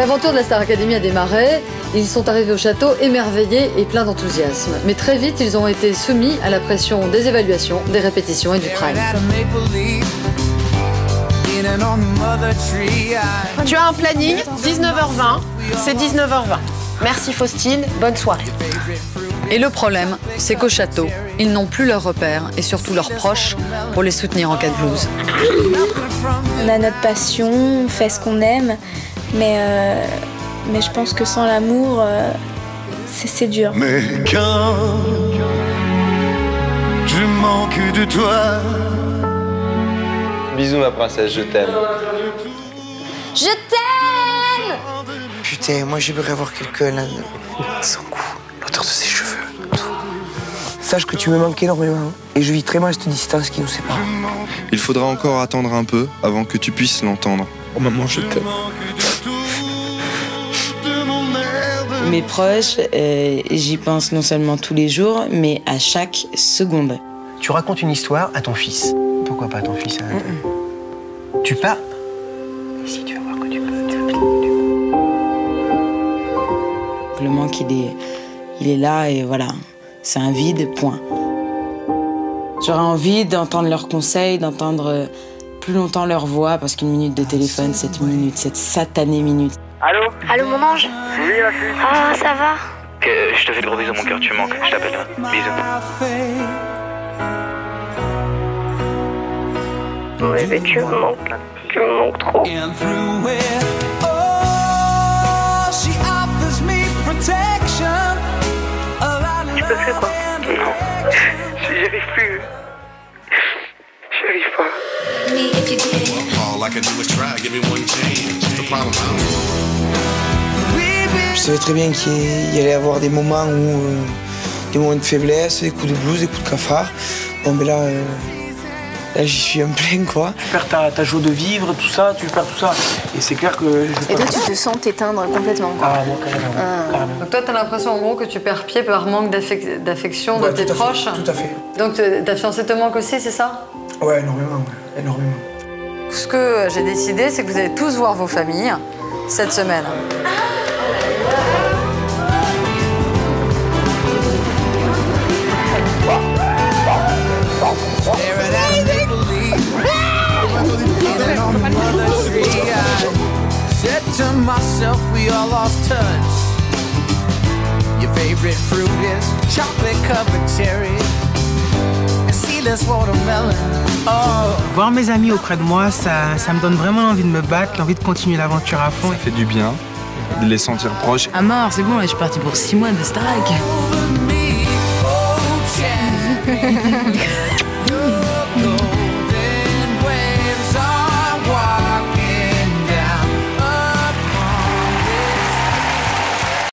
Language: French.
l'aventure de la Star Academy a démarré, ils sont arrivés au château émerveillés et pleins d'enthousiasme. Mais très vite, ils ont été soumis à la pression des évaluations, des répétitions et du prime. Tu as un planning, 19h20, c'est 19h20. Merci Faustine, bonne soirée. Et le problème, c'est qu'au château, ils n'ont plus leurs repères et surtout leurs proches pour les soutenir en cas de blues. On a notre passion, on fait ce qu'on aime, mais, euh, mais je pense que sans l'amour, euh, c'est c'est dur. Mais quand je manque de toi, Bisous ma princesse, je t'aime. Je t'aime Putain, moi j'aimerais avoir quelqu'un là. Son goût, l'odeur de ses cheveux, tout. Sache que tu me manques énormément. Et je vis très mal cette distance qui nous sépare. Il faudra encore attendre un peu avant que tu puisses l'entendre. Oh maman, je t'aime. Mes proches, euh, j'y pense non seulement tous les jours, mais à chaque seconde. Tu racontes une histoire à ton fils. Pourquoi pas à ton fils hein Tu pars. Si tu vas voir que tu peux. Le manque, il est, il est là et voilà, c'est un vide, point. J'aurais envie d'entendre leurs conseils, d'entendre plus longtemps leur voix, parce qu'une minute de téléphone, cette minute, cette satanée minute. Allô Allô mon ange Oui, ma fille. Ah ça va Que, je te fais de gros bisous, mon cœur, tu me manques. Je t'appelle. Bisous. Ouais mais tu me manques, tu me manques trop. Tu peux faire quoi Non. J'y arrive plus. J'y arrive pas. me? Je savais très bien qu'il y- allait y avoir des moments où. euh, des moments de faiblesse, des coups de blues, des coups de cafard. Bon, mais là. euh, là, j'y suis en plein, quoi. Tu perds ta, ta joie de vivre, tout ça, tu perds tout ça. Et c'est clair que. je Et peux toi, tu te sens t'éteindre complètement. quoi. Ah, bon, carrément. carrément. Donc toi, t'as l'impression en gros que tu perds pied par manque d'affec- d'affection Ouais, de tes fait, proches. Tout à fait. Donc euh, ta fiancée te manque aussi, c'est ça? Ouais, énormément, ouais, énormément. Ce que j'ai décidé, c'est que vous allez tous voir vos familles cette semaine. Said to myself, we all lost touch. Your favorite fruit is chocolate covered cherries Voir mes amis auprès de moi, ça, ça me donne vraiment envie de me battre, l'envie de continuer l'aventure à fond. Ça fait du bien de les sentir proches. À mort, c'est bon, là, je suis partie pour six mois de Starac.